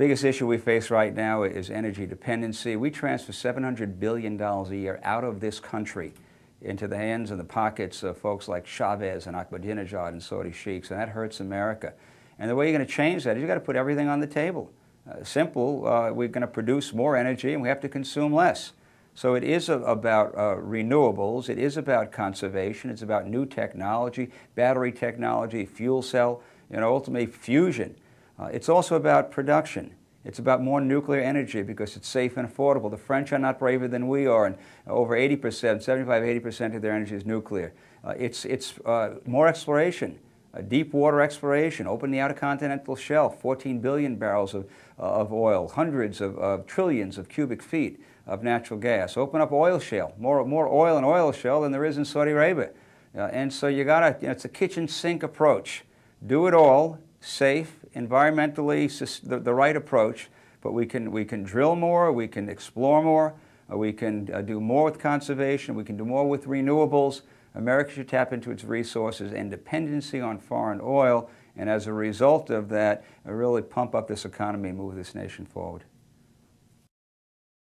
biggest issue we face right now is energy dependency. We transfer $700 billion a year out of this country into the hands and the pockets of folks like Chavez and Ahmadinejad and Saudi sheiks, and that hurts America. And the way you're going to change that is you've got to put everything on the table. Uh, simple, uh, we're going to produce more energy and we have to consume less. So it is a, about uh, renewables, it is about conservation, it's about new technology, battery technology, fuel cell, and ultimately fusion. Uh, it's also about production. It's about more nuclear energy because it's safe and affordable. The French are not braver than we are, and over 80%, 75, 80% of their energy is nuclear. Uh, it's it's uh, more exploration, uh, deep water exploration, open the outer continental shelf, 14 billion barrels of, uh, of oil, hundreds of, of, trillions of cubic feet of natural gas. Open up oil shale, more, more oil and oil shale than there is in Saudi Arabia. Uh, and so you gotta, you know, it's a kitchen sink approach. Do it all, safe, environmentally the, the right approach, but we can, we can drill more, we can explore more, uh, we can uh, do more with conservation, we can do more with renewables. America should tap into its resources and dependency on foreign oil, and as a result of that, uh, really pump up this economy and move this nation forward.